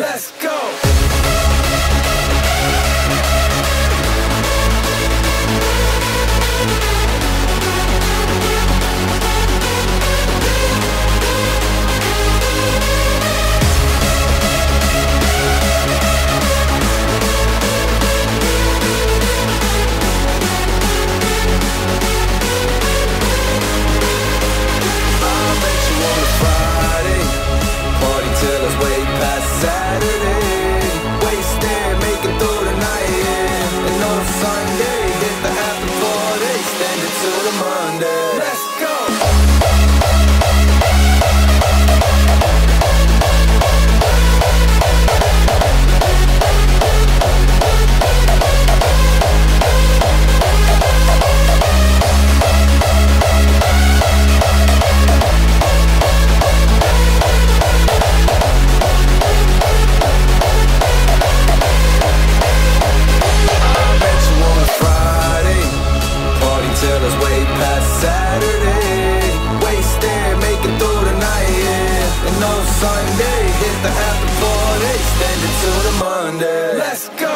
Let's go. To the Monday. Past Saturday. Wasted, make it through the night. yeah. And on Sunday, hit the after party. Extend it to the Monday. Let's go.